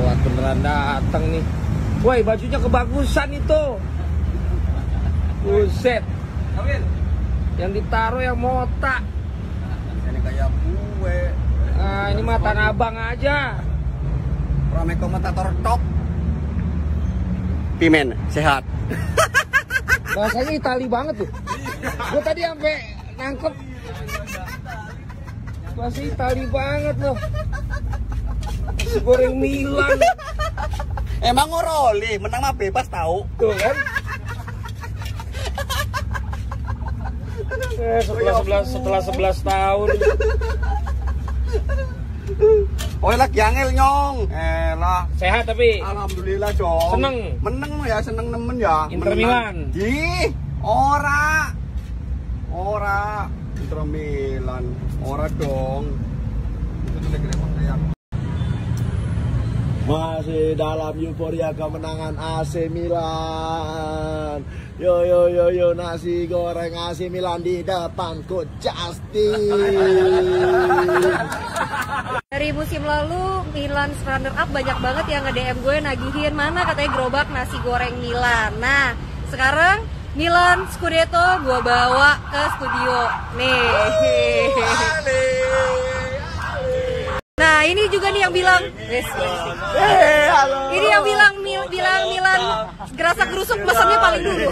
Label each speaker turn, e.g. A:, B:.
A: Wah beneran dateng nih. Woi, bajunya kebagusan itu. Buset. Yang ditaruh yang mota.
B: Ini kayak gue.
A: Ah, ini mah tanah abang aja.
B: Rame komentator top. Pimen, sehat.
A: Bahasanya Itali banget tuh. Gue tadi sampai nangkep. Bahasa Itali banget loh. Goreng Milan.
B: Emang ngoroli, menang mah bebas tahu.
A: Tuh kan. Eh, setelah 11 setelah 11 tahun.
B: Oh lagi angel nyong. Eh lah.
A: Sehat tapi
B: Alhamdulillah dong.
A: Seneng?
B: Meneng ya, seneng nemen ya.
A: Inter. Milan.
B: Ih, ora. Ora. Inter Milan. Ora dong. Itu tuh.
C: Masih dalam euforia kemenangan AC Milan. Yo yo yo yo nasi goreng AC Milan di depan coach Justin.
D: Dari musim lalu Milan runner up banyak banget yang nge-DM gue nagihin mana katanya gerobak nasi goreng Milan. Nah, sekarang Milan Scudetto gue bawa ke studio. Nih. Ini juga nih yang bilang,
C: Eh, halo.
D: ini yang bilang Mil, bilang Milan gerasa gerusuk pesannya paling dulu.